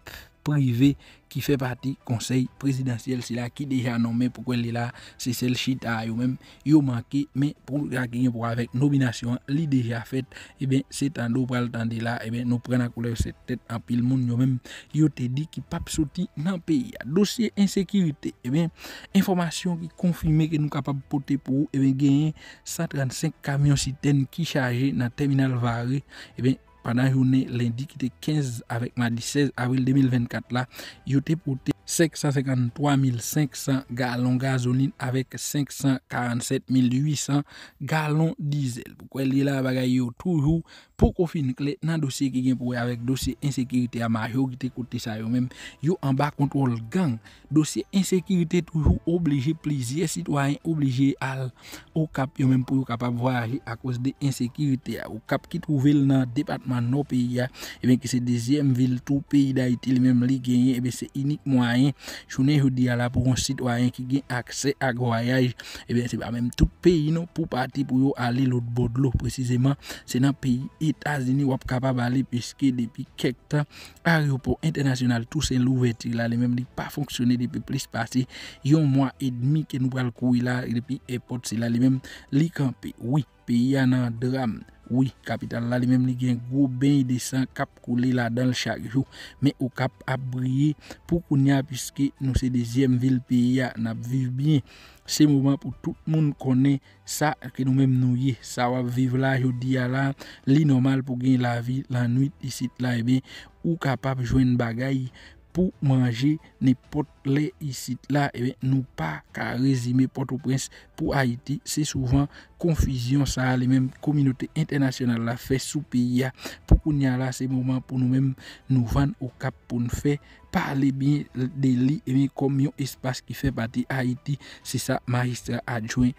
privé ki fe pati konsey prezidansyel si la ki deja nomen pou kwen li la se sel chita yo men yo manke men pou kakinye pou avek nominasyon li deja fet e ben se tan do pral tan de la e ben nou pren akoule se tet an pil moun yo men yo te di ki pap soti nan peyi dosye insekirite e ben informasyon ki konfime ke nou kapap pote pou e ben genye 135 kamyon siten ki chaje nan terminal vare e ben pendant journée lundi qui était 15 avec mardi 16 avril 2024 là, il était pour 553 500 galon gazoline avèk 547 800 galon dizel. Pou kwen li la bagay yo toujou pou kon fin kle nan dosye ki gen pou we avèk dosye insekirite a maryo ki te kote sa yo mèm. Yo an ba kontrol gang. Dosye insekirite toujou oblige plizye sitwayen oblige al ou kap yo mèm pou yo kapap voyaje a kos de insekirite a. Ou kap ki trouvel nan depatman nou peyi ya. Eh Eben ki se dezyem vil tou peyi da iti li mèm li genye. Eben eh se inik mwayen. Mwa Chounen joudi ala pou yon sitwayen ki gen akse ak voyaj Eben se ba menm tout peyi nou pou pati pou yo ale lout bodlo Precizeman se nan peyi Etazini wap kapab ale piske depi kek tan Aryopo internasyonal tou sen louveti la Le menm li pa fonksyone depi plis pasi Yon mwa edmi ke nou pral kou ila depi epot se la Le menm li kampi Oui peyi anan dram Oui, kapital la li menm li gen gwo ben yi desan kap koule la dan l chak jou. Men ou kap ap briye pou kounya piske nou se dezyem vil peyi ya nap viv bien. Se mouman pou tout moun kone sa ke nou menm nou ye. Sa wap viv la jou diya la li normal pou gen la vi la nwit isit la e ben. Ou kap ap jwen bagay. Pou manje ne pot le isit la, ebe nou pa ka rezime Port-au-Prince pou Haiti. Se souvan konfisyon sa le menm kominote internasyonal la fe sou piya pou kounya la se mouman pou nou menm nou van ou kap pou nou fe pale bin de li ebe kom yon espas ki fe pati Haiti. Se sa magistra adjouen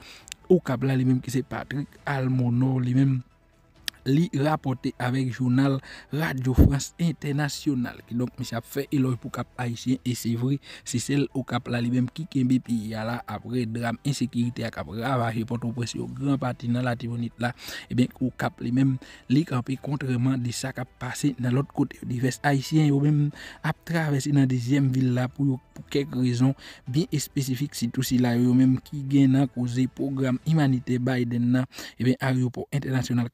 ou kap la le menm ki se Patrick Almono le menm li rapote avek jounal Radio France Internasyonal ki donk mi sa fe eloy pou kap Haitien e se vri se sel ou kap la li bem ki kembe pi yala apre dram insekirite a kap ravaje poto presi ou gran pati nan la tibonit la e ben ou kap li mem li kampi kontreman di sa kap pase nan lot kote di ves Haitien yo mem ap travesi nan dizyem villa pou kek rezon bin espesifik si tou si la yo mem ki gen nan kouze program imanite Biden nan e ben a yo pou internasyonal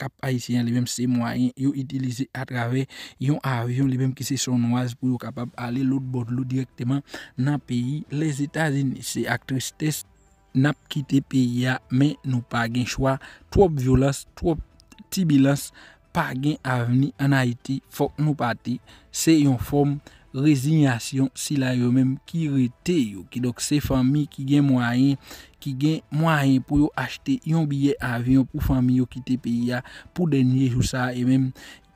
li menm se mwayen yo itilize atrave yon avyon li menm ki se sonwaz pou yo kapab ale lout bodlou direktyman nan peyi les Etats-Unis. Se aktristes nap kite peyi ya men nou pa gen chwa trop violans, trop tibilans pa gen avni an Haiti fok nou pati se yon form rezignasyon si la yo menm ki rete yo. Ki dok se fami ki gen mwayen, ki gen mwayen pou yo achete yon biye avyon pou fami yo ki te peyi ya pou denye jou sa. E menm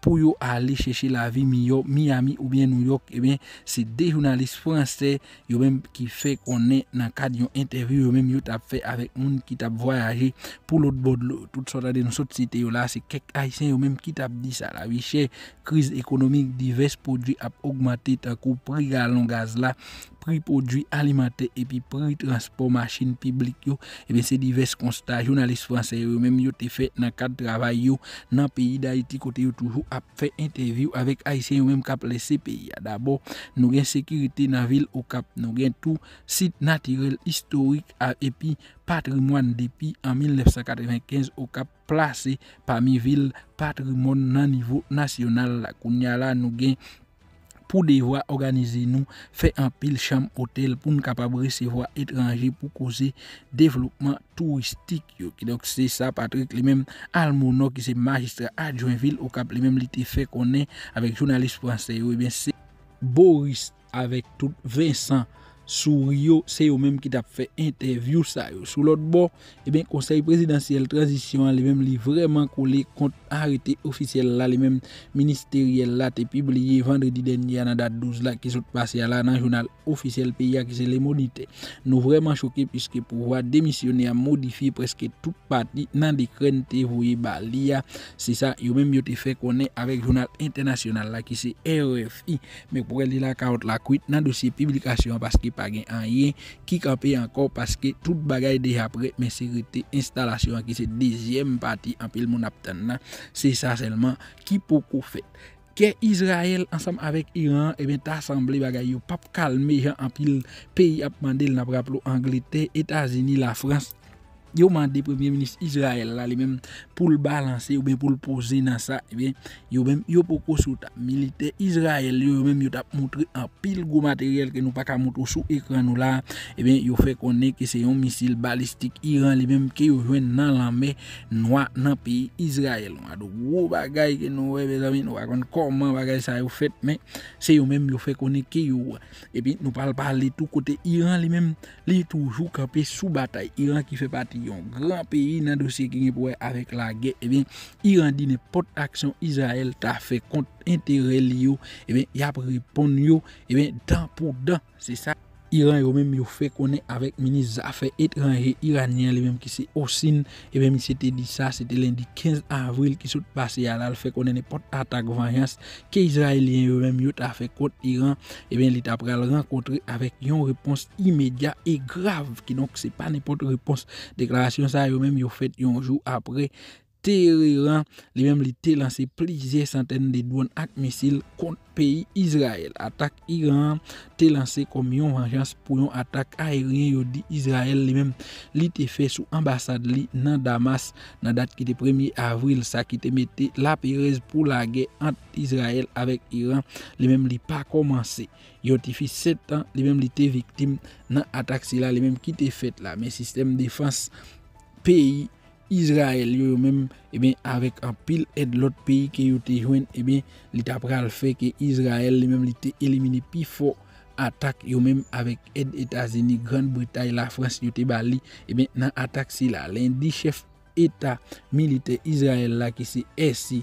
pou yo ale cheshe la vi mi yo Miami ou bien New York e ben se de jounalist franse yo menm ki fe konen nan kad yon interview yo menm yo tap fe avek moun ki tap voyaje pou lot bod tout sota de nou sot site yo la se kek aisen yo menm ki tap di sa la vi che kriz ekonomik divers podri ap augmate takou pri galon gaz la pri podri alimante epi pri transport machin piblik yo e ben se divers konsta jounalist franse yo menm yo te fe nan kad travay yo nan peyi da iti kote yo toujou fe interview avek Aisyen yo menm kap lese peyi ya. Dabo nou gen sekirite nan vil ou kap nou gen tou sit natirel historik epi patrimon depi an 1995 ou kap plase pa mi vil patrimon nan nivou nasyonal la kounya la pou devwa organize nou, fe an pil chanm hotel pou nou kapabre se vwa etranje pou kose devlopman touristik yo. Ki dok se sa Patrick menm almono ki se magistra adjoinville ou kap li menm li te fe konen avek jounalist franse yo. Eben se Boris avek tout Vincent sou yo se yo menm ki tap fe interview sa yo. Sou lot bo, e ben konsey presidansyel transisyon li menm li vreman kou li kont arete ofisyel la li menm ministeriel la te pibliye vendredi den ya nan dat 12 la ki sot pase ya la nan jounal ofisyel pe ya ki se le monite. Nou vreman choke piske pou wad demisyone a modifi preske tout pati nan de kren te voye ba li ya. Se sa yo menm yo te fe konen avek jounal internasyonal la ki se RFI. Mek pou el di la kaot la kwit nan dosye publikasyon paske pa gen an yen ki kampe ankor paske tout bagay de apre men sekrete instalasyon ki se dezyem pati anpil moun aptan nan. Se sa selman ki pou kou fet. Ke Israel ansam avek Iran e ben ta asemble bagay yo pap kalme jan anpil peyi ap mandel napraplo Anglite, Etasini, la Frans yo mande premier ministre Israel la li menm pou l balanse ou ben pou l pose nan sa e eh ben yo menm yo poko sou tap milite Israel yo menm yo tap moutre an pil go materyel ke nou pa ka moutre sou ekran nou la e eh ben yo fe konen ke se yon misil balistik Iran li menm ke yo jwen nan lanme noa nan peyi Israel wado wou bagay ke nou we bezami nou akon koman bagay sa yo eh fet men se yo menm yo fe konen ke yo. E pi nou pal pale tout kote Iran li menm li toujou kape sou batay Iran ki fe pati yon gran peyi nan dosye ki nye pouwe avek la ge, e ben Iran di ne pot aksyon Israel ta fe kont entere li yo, e ben yap repon yo, e ben dan pou dan, se sa Iran yo menm yo fe konen avek minis zafè etranje Iranien li menm ki se osin, e ben mi se te di sa se te lendi 15 avril ki sot pase yalal fe konen ne pot atak vanyans ke Israelien yo menm yo fe kont Iran, e ben li ta pral renkontre avek yon repons imedya e grav, ki donk se pa ne pot repons deklarasyon sa yo menm yo fet yon jou apre Teheran, li menm li te lanse plizye santen de douan ak misil kont peyi Israel. Atak Iran te lanse kom yon vanjans pou yon atak aeryen yo di Israel li menm li te fe sou ambasade li nan Damas nan dat ki te 1 avril sa ki te mette la perez pou la ge ant Israel avek Iran li menm li pa komanse. Yo te fi 7 an li menm li te viktim nan atak si la li menm ki te fet la. Men sistem defans peyi Israel yo yo menm, e ben, avek an pil ed lot peyi ke yo te jwen, e ben, li ta pral fe ke Israel li menm li te elimine pi fo atak yo menm avek ed Etazeni, Gran Britay, la Frans yo te bali, e ben, nan atak si la. Len di chef eta milite Israel la ki se esi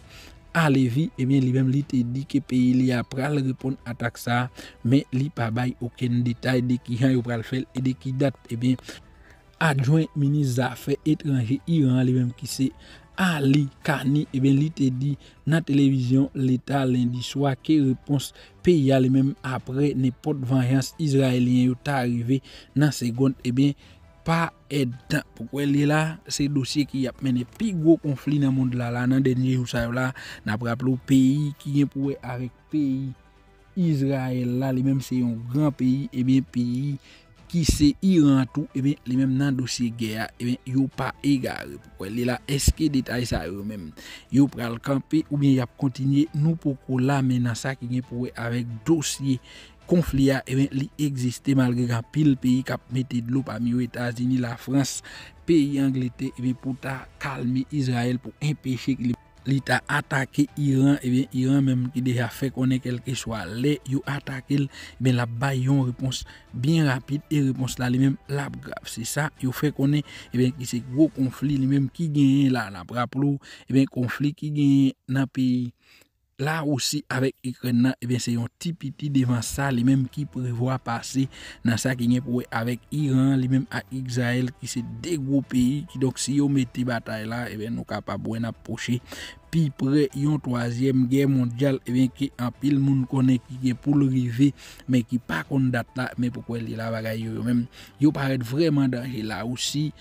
alevi, e ben, li menm li te di ke peyi li a pral repon atak sa, men li pa bay oken detay de ki jan yo pral fel, e de ki dat, e ben, adjouen minis zafè etranje Iran menm ki se Ali Kani, e ben li te di nan televizyon l'Etat lendi swa ke repons peya li menm apre ne pot vanyans Israelien yo ta arrive nan segonde, e ben pa edan. Poukwen li la, se dosye ki ap mene pi gwo konflik nan moun la la nan denye ou sa yo la, nan prap lo peyi ki gen pouwe avek peyi Israel la, li menm se yon gran peyi, e ben peyi ki se Iran tou, eh e ebe, li men nan dosye geya, ebe, eh yo pa egare pou wè. Li la eske detay sa yo men. Yo pral kampe ou bien yap kontinye nou pou ko la sa ki gen pou wè avèk dosye konflik e eh ebe, li egziste malge gan pil peyi kap mette dlo pa mi yo Etasini, la Frans, peyi Anglete, ebe, pou ta kalme Israel pou empèche ki li... li ta atake Iran, e ben Iran menm ki deja fe konen kelke chwa le, yo atake el, e ben la bayon repons bien rapide, e repons la li menm lap grav, se sa, yo fe konen e ben ki se gwo konflik li menm ki genyen la, la praplo, e ben konflik ki genyen nan peyi la osi avek ekren nan, e ben se yon ti piti devan sa, li menm ki prevoa pase nan sa ki nye pouwe avek Iran, li menm ak Ikzael ki se degwo peyi, ki dok si yo meti batay la, e ben nou kapabwen aposhe. pi pre yon toazyem gen mondyal even ki an pil moun konen ki gen pou l'rive men ki pa kon dat la men pou kwen li la bagay yo yo men yo paret vreman danje la ou si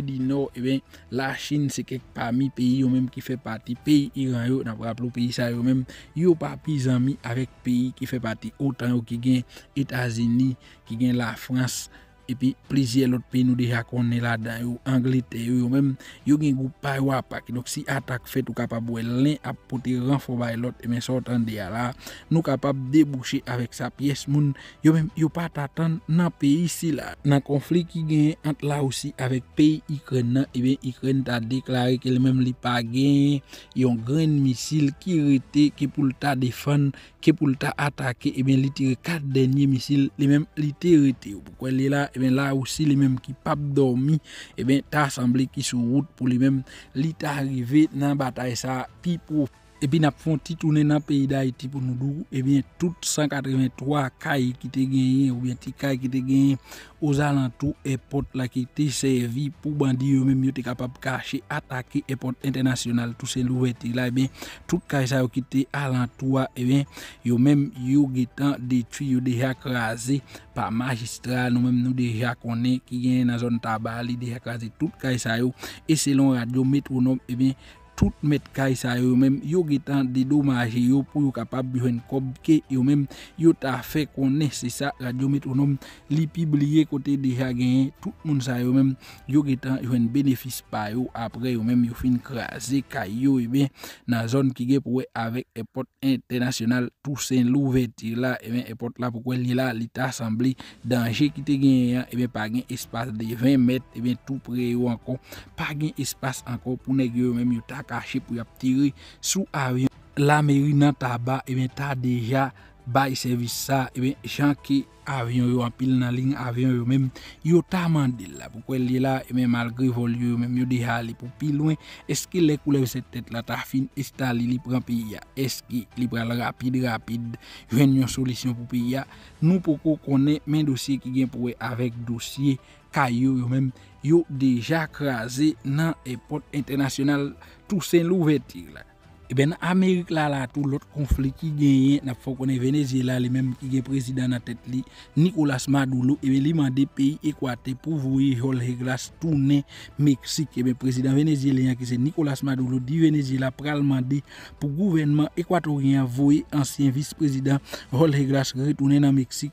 di nou, e ben, la Chine se kek pa mi peyi yo menm ki fe pati, peyi Iran yo, nan praplo peyi sa yo menm, yo pa pi zami avek peyi ki fe pati, otan yo ki gen Etazini, ki gen la Frans, epi plizye lot pe nou deja konen la dan yo Anglite yo yo menm yo gen goup pay wapak donc si atak fet ou kapab wè len ap pote renfo bay lot e men sotan de ya la nou kapab debouche avek sa piyes moun yo yo pat atan nan peyi si la nan konflik ki gen ant la osi avek peyi ikren nan e ben ikren ta deklare ke le menm li pa gen yon gren misil ki rete ke pou lta defan ke pou lta atake e ben li tire kat denye misil li menm li te rete ou la Eh et bien là aussi les mêmes qui pas dormi eh et bien t'as semblé qui sur route pour les mêmes. Li t'arrivé dans bataille ça puis pour pou. E pi nap fon titounen nan peyi da iti pou nou dou, e ben tout 183 kay ki te genyen, ou bien ti kay ki te genyen, ou zalantou epot la ki te servi pou bandi yo menm yo te kapab kache atake epot internasyonal tout se louveti la, e ben tout kay sa yo ki te alantou a, e ben yo menm yo getan detu yo deja krasi pa magistral, nou menm nou deja konen ki genyen nan zon tabali, deja krasi tout kay sa yo, e selon radio metronom, e ben tout met kay sa yo men yo getan dedomaje yo pou yo kapab jwen kob ke yo men yo ta fe konen se sa radio metronom li pibliye kote deja genye tout moun sa yo men yo getan jwen benefis pa yo apre yo men yo fin kraze kay yo e ben nan zon ki ge pou we avek epot internasyonal tou sen lou veti la e ben epot la pou kwen li la li ta asamble danje ki te genye e ben pa gen espas de 20 met e ben tou pre yo ankon pa gen espas ankon pou neg yo men yo ta kache pou yap tire sou avyon. La meri nan taba, e ben ta deja bay servis sa, e ben jan ki avyon yo anpil nan ling avyon yo men, yo ta mandil la. Pou kwen li la, e ben malgre vol yo men, yo deja li pou pi lwen, eski le koulev se tet la ta fin, estali li pran pi ya, eski li pran rapide rapide, jwen yon solisyon pou pi ya? Nou pou kou konen men dosye ki gen pou we avek dosye kayo yo men, yo deja kraze nan epot internasyonal tou sen louvetir la. E ben Amerik la la tou lot konflik ki genyen na fok konen Venezuela li menm ki gen prezident na tet li Nicolas Maduro e ben li mande peyi Ekwate pou vouye Jorge Glass toune Meksik e ben prezident Venezuela ki se Nicolas Maduro di Venezuela pral mande pou gouvenman Ekwatorien vouye ansyen vice-prezident Jorge Glass retoune nan Meksik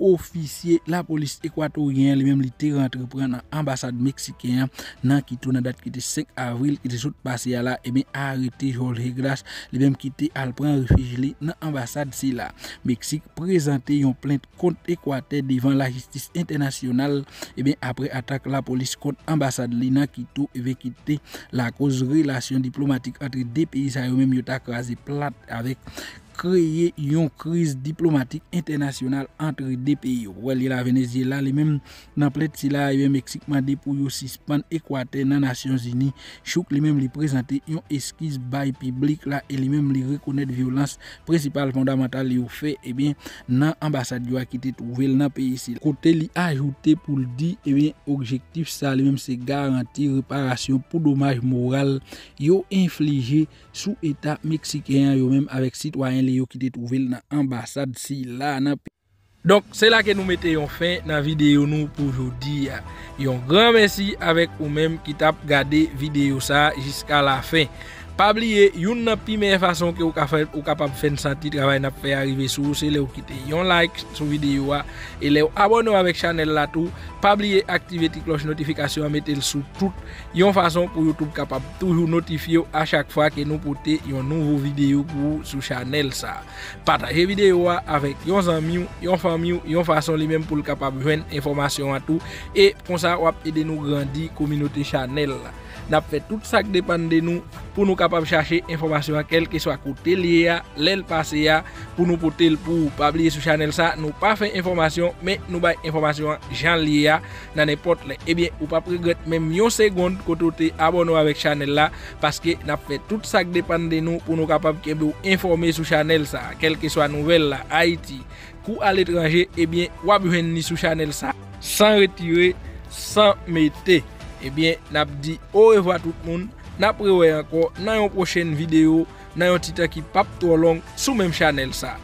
ofisye la polis ekwatoryen li menm li te rentre pran nan ambasade Meksikyan nan ki tou nan dat ki te 5 avril ki te sot pase ya la e ben arete Jorge Glass ki te al pran refij li nan ambasade si la. Meksik prezante yon plente kont ekwate devan la jistis internasyonal e ben apre atak la polis kont ambasade li nan ki tou e ve ki te la koz relasyon diplomatik atre de peyi sa yo menm yo tak raze plat avek kreye yon kriz diplomatik internasyonal antre de peyo. Wè li la Venezuela li men nan plet si la yon Meksikman de pou yon sispan ekwate nan Nasyon Zini. Chouk li men li prezante yon eskiz bay piblik la e li men li rekonet violans presipal fondamental li ou fe e ben nan ambasade yo akite touvel nan peyi si. Kote li ajoute pou li di e ben objektif sa li men se garanti reparasyon pou domaj moral yo inflige sou etat Meksikyan yo avek sitwayen li yo ki te trouvel nan ambasade si la nan pe. Donk se la ke nou mette yon fin nan videyo nou pou jodi ya. Yon gran mersi avek ou menm ki tap gade videyo sa jiska la fin. Pabliye, yon nan pime fason ke ou, ka fè, ou kapap fèn santi travay nan fè arrive sou, se le ou kite yon like sou videyo a, e le ou abone ou avèk chanel la tou, pabliye aktive ti kloche notifikasyon a metel sou tout, yon fason pou YouTube kapap toujou notifiyo a chak fwa ke nou pote yon nouvo videyo pou sou chanel sa. Pataje videyo a avèk yon zanmiou, yon famiou, yon fason li menm pou l kapap jwen informasyon a tou, e kon sa wap ede nou grandi kominote chanel la. Nap fè tout sa k depan de nou pou nou kapab chache informasyon kelke swa kote liye ya, lèl pase ya, pou nou pote l pou pabliye sou chanel sa. Nou pa fè informasyon, men nou bay informasyon jan liye ya nan epot lè. Ebyen, ou pa pregret menm yon segonde koto te abonou avèk chanel la paske nap fè tout sa k depan de nou pou nou kapab kebe ou informe sou chanel sa. Kelke swa nouvel la, Haiti, kou al etranje, ebyen, wabwen ni sou chanel sa. San retire, san mette. Ebyen, nap di o revo a tout moun, nap rewe anko nan yon prochen video, nan yon titan ki pap to long sou menm chanel sa.